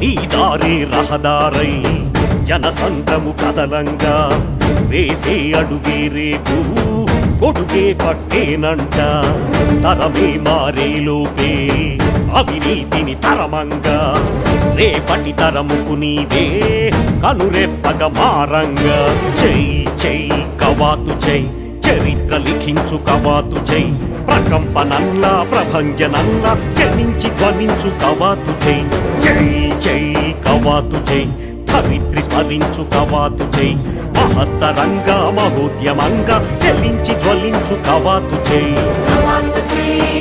నీ దారి రహదారై జనసంద్రము కదలంగా వేసే అడుగే రేపు కొడుకే పట్టేనంట తరమే మారేలోపే అవినీతిని తరమంగా రేపటి తరముకు నీవే కనురెప్పగ మారంగా. జై జై కవాతు జై చరిత్ర లిఖించు కవాతు జై. ప్రకంపనల్లా ప్రభంజనల్లా జనించి ధ్వనించు కవాతు జై జై జై కవాతు జై కవిత్రి స్మరించు కవాతు జై మహత్తరంగా మహోద్యమంగా చెల్లించి జ్వలించు కవాతు జై కవాతు జై